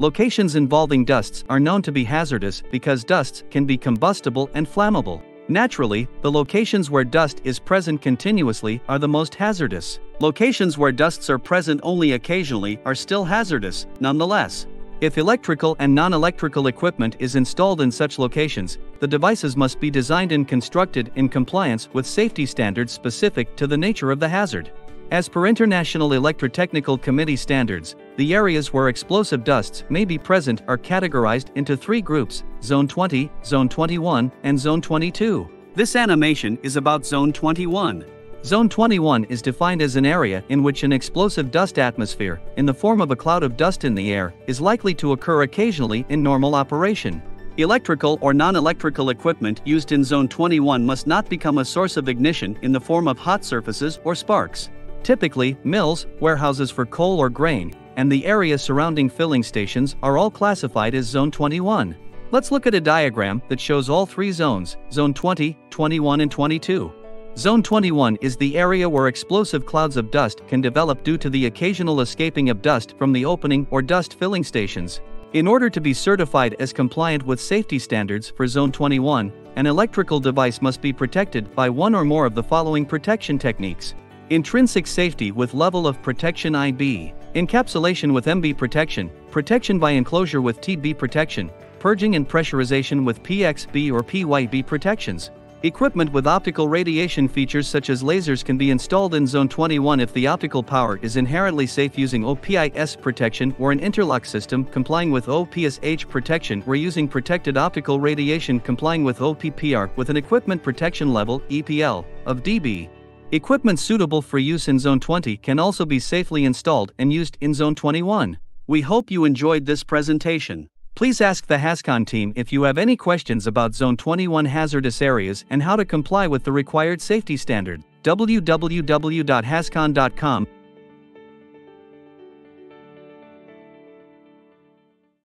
Locations involving dusts are known to be hazardous because dusts can be combustible and flammable. Naturally, the locations where dust is present continuously are the most hazardous. Locations where dusts are present only occasionally are still hazardous, nonetheless. If electrical and non-electrical equipment is installed in such locations, the devices must be designed and constructed in compliance with safety standards specific to the nature of the hazard. As per International Electrotechnical Committee standards, the areas where explosive dusts may be present are categorized into three groups Zone 20, Zone 21, and Zone 22. This animation is about Zone 21. Zone 21 is defined as an area in which an explosive dust atmosphere, in the form of a cloud of dust in the air, is likely to occur occasionally in normal operation. Electrical or non-electrical equipment used in Zone 21 must not become a source of ignition in the form of hot surfaces or sparks. Typically, mills, warehouses for coal or grain, and the area surrounding filling stations are all classified as Zone 21. Let's look at a diagram that shows all three zones, Zone 20, 21 and 22. Zone 21 is the area where explosive clouds of dust can develop due to the occasional escaping of dust from the opening or dust filling stations. In order to be certified as compliant with safety standards for Zone 21, an electrical device must be protected by one or more of the following protection techniques. Intrinsic safety with level of protection IB, encapsulation with MB protection, protection by enclosure with TB protection, purging and pressurization with PXB or PYB protections. Equipment with optical radiation features such as lasers can be installed in Zone 21 if the optical power is inherently safe using OPIS protection or an interlock system complying with OPSH protection or using protected optical radiation complying with OPPR with an equipment protection level EPL of DB. Equipment suitable for use in Zone 20 can also be safely installed and used in Zone 21. We hope you enjoyed this presentation. Please ask the HAZCON team if you have any questions about Zone 21 hazardous areas and how to comply with the required safety standard. www.hazcon.com